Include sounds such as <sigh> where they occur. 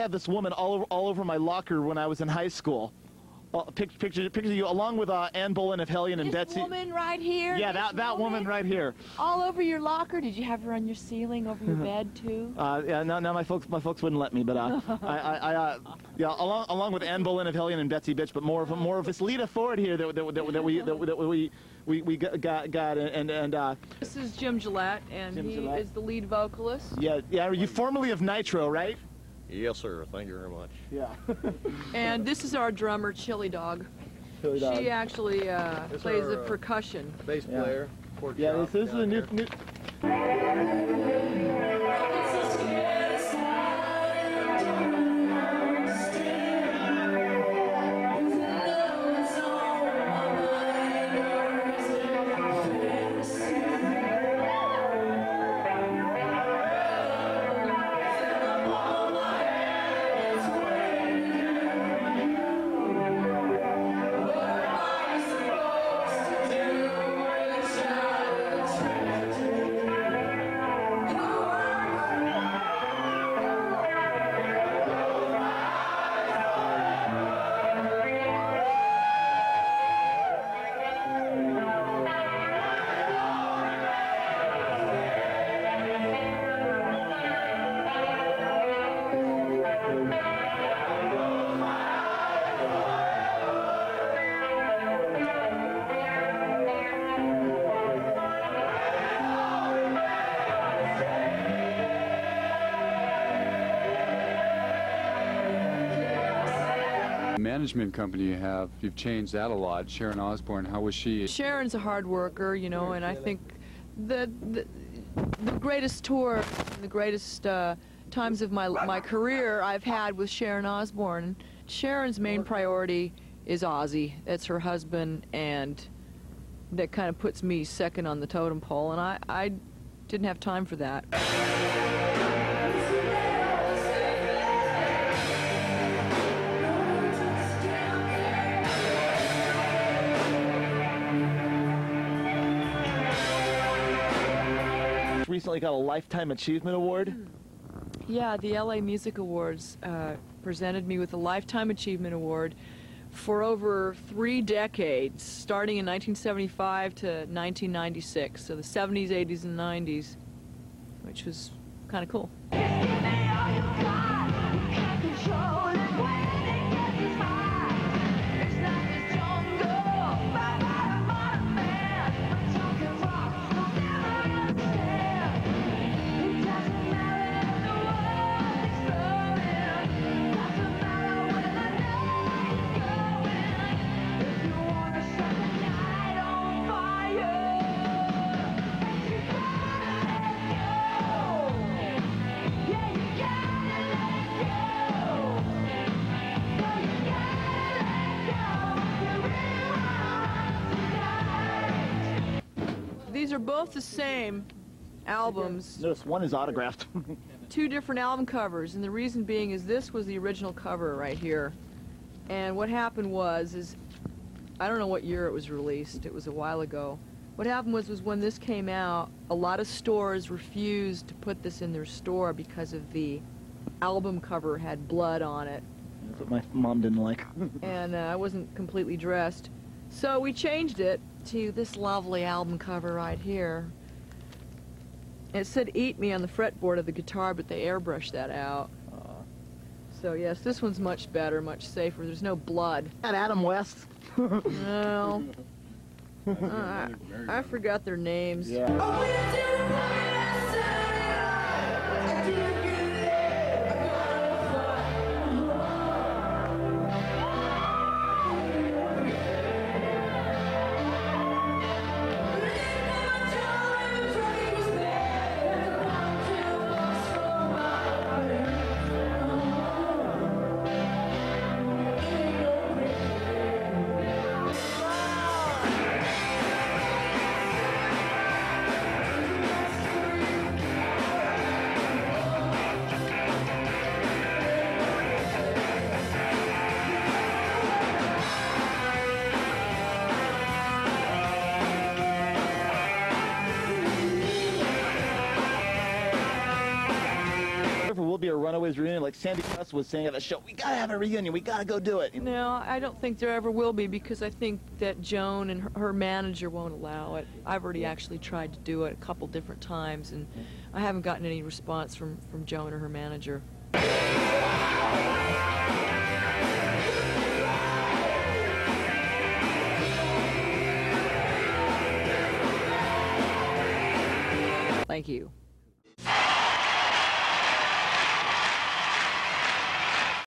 to have this woman all over, all over my locker when I was in high school. Well, pic- picture, picture you along with uh, Ann Boleyn of Hellion and This Betsy. woman right here. yeah, that, that woman right here. All over your locker. Did you have her on your ceiling over your <laughs> bed too? Uh, yeah, no, no, my folks, my folks wouldn't let me, but uh, I, I, I uh, yeah, along, along with Ann Boleyn of Hellion and Betsy Bitch, but more of more of this Lita Ford here that, that, that, that we that, that we we we got got, got and and uh, This is Jim Gillette, and Jim he Gillette. is the lead vocalist. yeah, yeah, you formerly of Nitro, right? Yes, sir. Thank you very much. Yeah. <laughs> And this is our drummer, Chili Dog. Chili dog. She actually uh, plays our, the uh, percussion. Bass Yeah. player. pork Yeah, this, this is a new, here. new management company you have, you've changed that a lot. Sharon Osbourne, how was she? Sharon's a hard worker, you know, and I think the the, the greatest tour, the greatest uh, times of my my career I've had with Sharon Osbourne. Sharon's main priority is Ozzy. That's her husband, and that kind of puts me second on the totem pole, and I I didn't have time for that. recently got a Lifetime Achievement Award. Hmm. Yeah, the LA Music Awards uh, presented me with a Lifetime Achievement Award for over three decades, starting in 1975 to 1996. So the 70s, 80s, and 90s, which was kind of cool. These are both the same albums, Notice one is autographed. <laughs> two different album covers, and the reason being is this was the original cover right here. And what happened was, is I don't know what year it was released. It was a while ago. What happened was, was when this came out, a lot of stores refused to put this in their store because of the album cover had blood on it, That's what my mom didn't like. <laughs> and uh, I wasn't completely dressed. So we changed it to this lovely album cover right here. It said "Eat Me" on the fretboard of the guitar, but they airbrushed that out. So yes, this one's much better, much safer. There's no blood. At Adam West. No. Uh, <laughs> I, I forgot their names. Yeah. Boys reunion, like Sandy West was saying at the show. We gotta have a reunion. We gotta go do it. No, I don't think there ever will be because I think that Joan and her, her manager won't allow it. I've already actually tried to do it a couple different times, and I haven't gotten any response from, from Joan or her manager. Thank you.